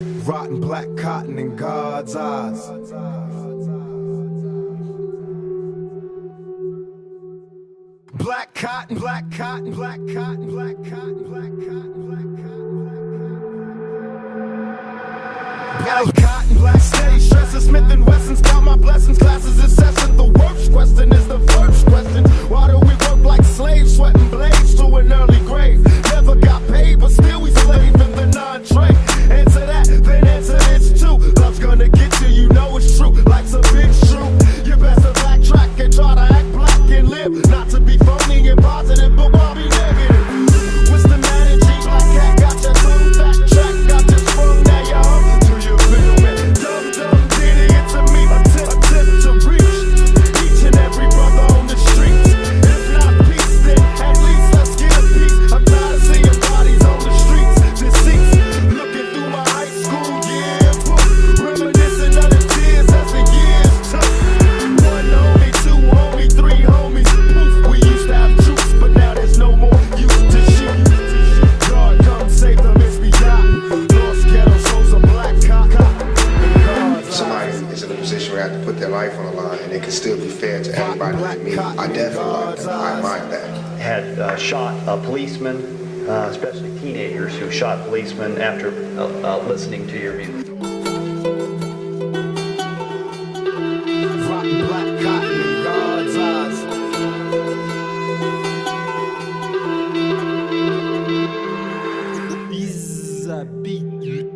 Rotten black cotton in God's eyes. Black cotton, black cotton, black cotton, black cotton, black cotton, black cotton, black cotton. Black cotton, black stage, dresses, Smith and Wesson. situation where they have to put their life on the line and it can still be fair to everybody like me. I definitely like that. I admire that. Had uh, shot uh, a policeman, uh, especially teenagers who shot policemen after uh, uh listening to your music. Beat.